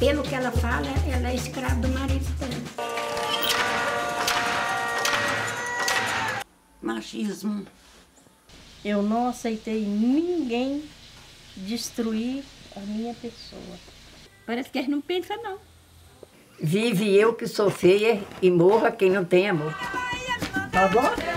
Pelo que ela fala, ela é escrava do marido dela. Machismo. Eu não aceitei ninguém destruir a minha pessoa. Parece que eles não pensam, não. Vive eu que sou feia e morra quem não tem amor. Tá bom?